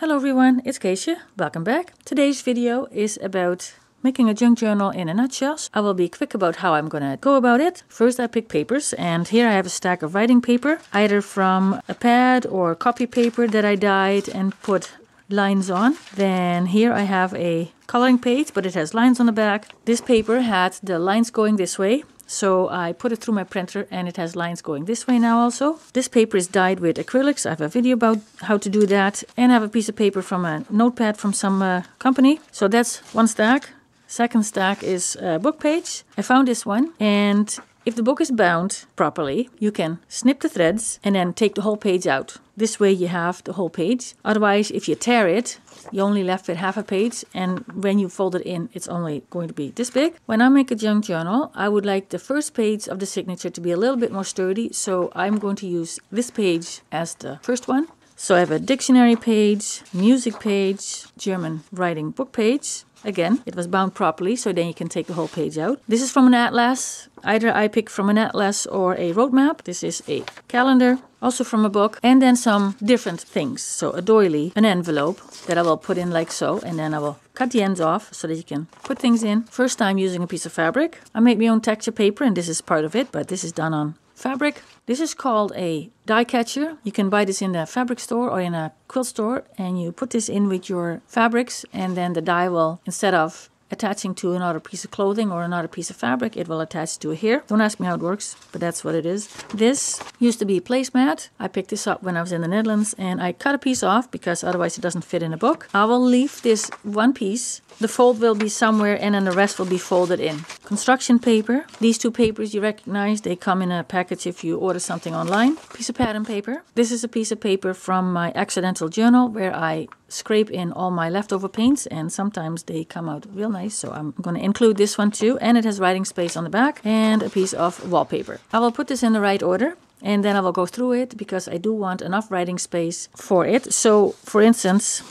Hello everyone, it's Geesje. Welcome back. Today's video is about making a junk journal in a nutshell. I will be quick about how I'm to go about it. First I pick papers and here I have a stack of writing paper, either from a pad or copy paper that I dyed and put lines on. Then here I have a coloring page, but it has lines on the back. This paper had the lines going this way. So I put it through my printer and it has lines going this way now also. This paper is dyed with acrylics. I have a video about how to do that. And I have a piece of paper from a notepad from some uh, company. So that's one stack. Second stack is a book page. I found this one and if the book is bound properly, you can snip the threads and then take the whole page out. This way you have the whole page. Otherwise, if you tear it, you only left with half a page and when you fold it in, it's only going to be this big. When I make a junk journal, I would like the first page of the signature to be a little bit more sturdy, so I'm going to use this page as the first one. So I have a dictionary page, music page, German writing book page, Again, it was bound properly, so then you can take the whole page out. This is from an atlas. Either I pick from an atlas or a road map. This is a calendar, also from a book. And then some different things. So a doily, an envelope that I will put in like so. And then I will cut the ends off so that you can put things in. First time using a piece of fabric. I made my own texture paper and this is part of it, but this is done on fabric. This is called a dye catcher. You can buy this in the fabric store or in a quilt store and you put this in with your fabrics and then the dye will, instead of attaching to another piece of clothing or another piece of fabric, it will attach to a here. Don't ask me how it works, but that's what it is. This used to be a placemat. I picked this up when I was in the Netherlands and I cut a piece off because otherwise it doesn't fit in a book. I will leave this one piece. The fold will be somewhere and then the rest will be folded in. Construction paper. These two papers you recognize, they come in a package if you order something online. Piece of pattern paper. This is a piece of paper from my accidental journal where I scrape in all my leftover paints and sometimes they come out real nice so I'm going to include this one too and it has writing space on the back and a piece of wallpaper. I will put this in the right order and then I will go through it because I do want enough writing space for it. So for instance,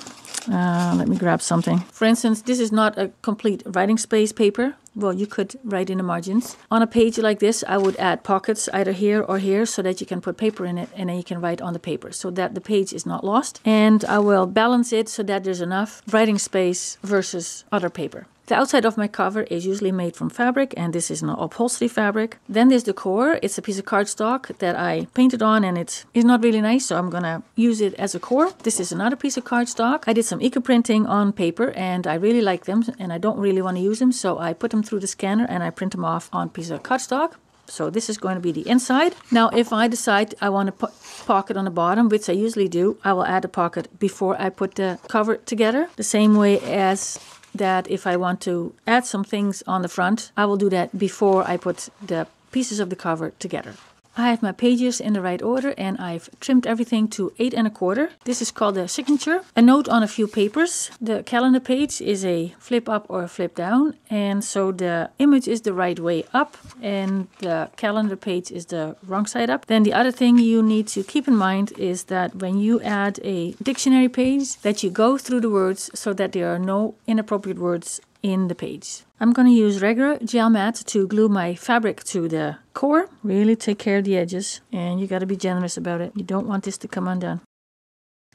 uh, let me grab something. For instance, this is not a complete writing space paper. Well, you could write in the margins. On a page like this, I would add pockets either here or here so that you can put paper in it and then you can write on the paper so that the page is not lost. And I will balance it so that there's enough writing space versus other paper. The outside of my cover is usually made from fabric and this is an upholstery fabric. Then there's the core. It's a piece of cardstock that I painted on and it is not really nice so I'm gonna use it as a core. This is another piece of cardstock. I did some eco printing on paper and I really like them and I don't really want to use them so I put them through the scanner and I print them off on piece of cardstock. So this is going to be the inside. Now if I decide I want to put pocket on the bottom, which I usually do, I will add a pocket before I put the cover together. The same way as that if I want to add some things on the front, I will do that before I put the pieces of the cover together. I have my pages in the right order and I've trimmed everything to 8 and a quarter. This is called a signature. A note on a few papers. The calendar page is a flip up or a flip down and so the image is the right way up and the calendar page is the wrong side up. Then the other thing you need to keep in mind is that when you add a dictionary page that you go through the words so that there are no inappropriate words in the page. I'm going to use regular gel matte to glue my fabric to the core. Really take care of the edges and you got to be generous about it. You don't want this to come undone.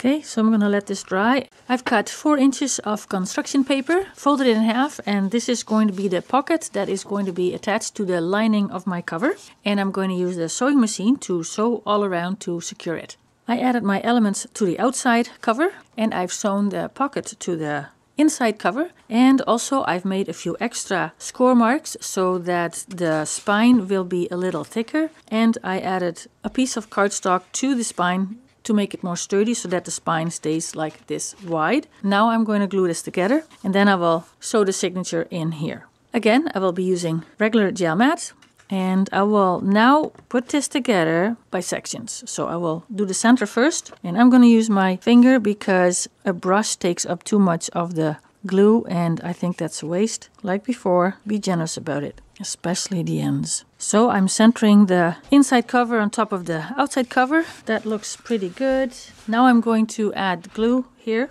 Okay, so I'm going to let this dry. I've cut 4 inches of construction paper, folded it in half, and this is going to be the pocket that is going to be attached to the lining of my cover. And I'm going to use the sewing machine to sew all around to secure it. I added my elements to the outside cover and I've sewn the pocket to the inside cover and also I've made a few extra score marks so that the spine will be a little thicker and I added a piece of cardstock to the spine to make it more sturdy so that the spine stays like this wide. Now I'm going to glue this together and then I will sew the signature in here. Again, I will be using regular gel matte and I will now put this together by sections. So I will do the center first. And I'm going to use my finger because a brush takes up too much of the glue and I think that's a waste. Like before, be generous about it, especially the ends. So I'm centering the inside cover on top of the outside cover. That looks pretty good. Now I'm going to add glue here.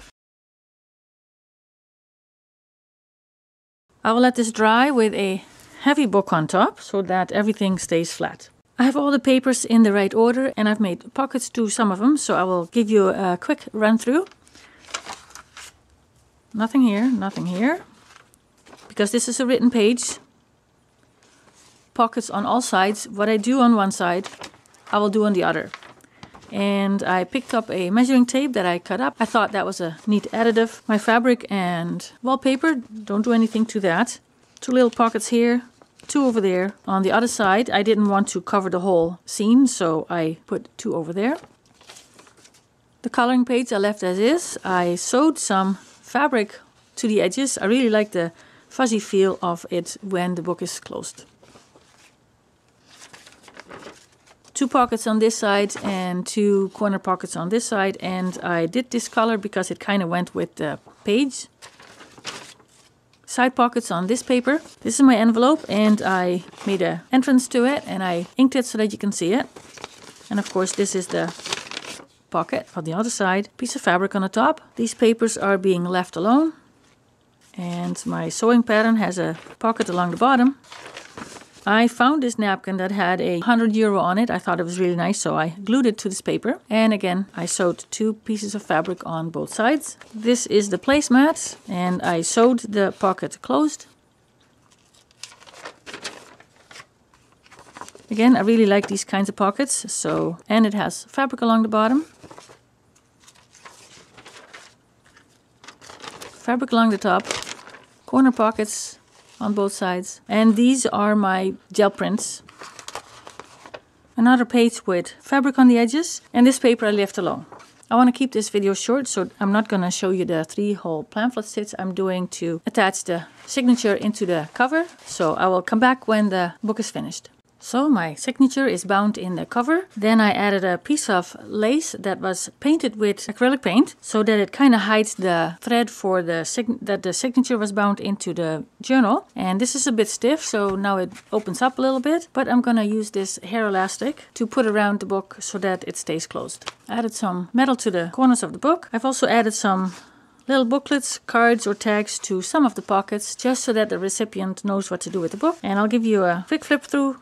I will let this dry with a heavy book on top so that everything stays flat. I have all the papers in the right order and I've made pockets to some of them, so I will give you a quick run through. Nothing here, nothing here. Because this is a written page. Pockets on all sides. What I do on one side, I will do on the other. And I picked up a measuring tape that I cut up. I thought that was a neat additive. My fabric and wallpaper, don't do anything to that. Two little pockets here, two over there. On the other side, I didn't want to cover the whole scene, so I put two over there. The coloring page I left as is. I sewed some fabric to the edges. I really like the fuzzy feel of it when the book is closed. Two pockets on this side and two corner pockets on this side and I did this color because it kind of went with the page. Side pockets on this paper. This is my envelope and I made an entrance to it and I inked it so that you can see it. And of course this is the pocket on the other side. Piece of fabric on the top. These papers are being left alone. And my sewing pattern has a pocket along the bottom. I found this napkin that had a 100 euro on it. I thought it was really nice, so I glued it to this paper. And again, I sewed two pieces of fabric on both sides. This is the placemat, and I sewed the pocket closed. Again, I really like these kinds of pockets, so and it has fabric along the bottom. Fabric along the top, corner pockets on both sides. And these are my gel prints. Another page with fabric on the edges, and this paper I left alone. I want to keep this video short, so I'm not going to show you the three hole pamphlet stitch I'm doing to attach the signature into the cover. So I will come back when the book is finished. So my signature is bound in the cover. Then I added a piece of lace that was painted with acrylic paint so that it kind of hides the thread for the that the signature was bound into the journal. And this is a bit stiff, so now it opens up a little bit. But I'm gonna use this hair elastic to put around the book so that it stays closed. I added some metal to the corners of the book. I've also added some little booklets, cards or tags to some of the pockets just so that the recipient knows what to do with the book. And I'll give you a quick flip through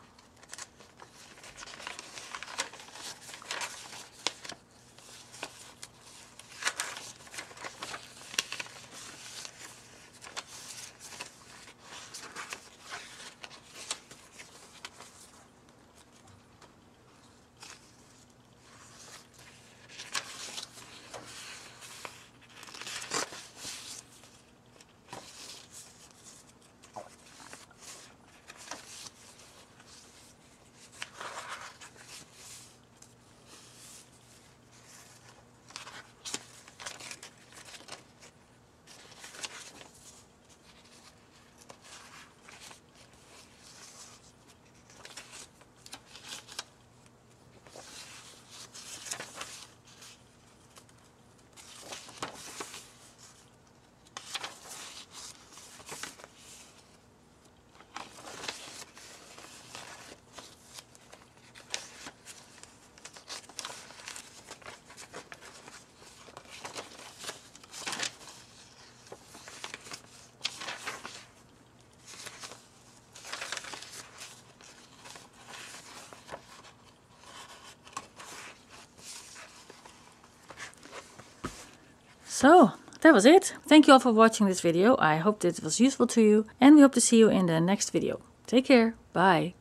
So that was it. Thank you all for watching this video. I hope this was useful to you and we hope to see you in the next video. Take care. Bye.